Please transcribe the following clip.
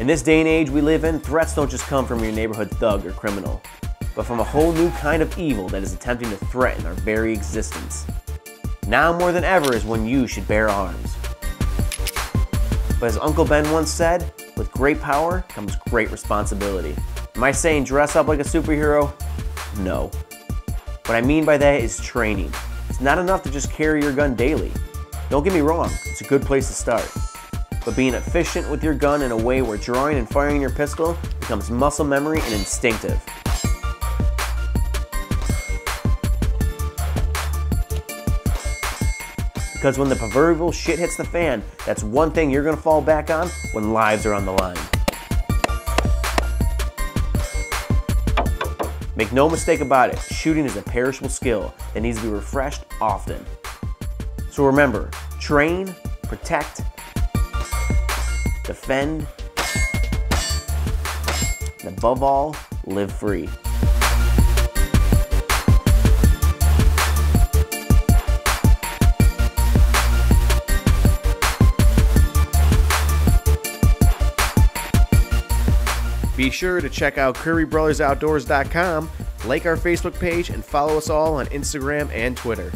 In this day and age we live in, threats don't just come from your neighborhood thug or criminal, but from a whole new kind of evil that is attempting to threaten our very existence. Now more than ever is when you should bear arms. But as Uncle Ben once said, with great power comes great responsibility. Am I saying dress up like a superhero? No. What I mean by that is training. It's not enough to just carry your gun daily. Don't get me wrong, it's a good place to start. But being efficient with your gun in a way where drawing and firing your pistol becomes muscle memory and instinctive. Because when the proverbial shit hits the fan, that's one thing you're gonna fall back on when lives are on the line. Make no mistake about it, shooting is a perishable skill that needs to be refreshed often. So remember, train, protect, defend, and above all, live free. Be sure to check out KirbyBrothersOutdoors.com, like our Facebook page, and follow us all on Instagram and Twitter.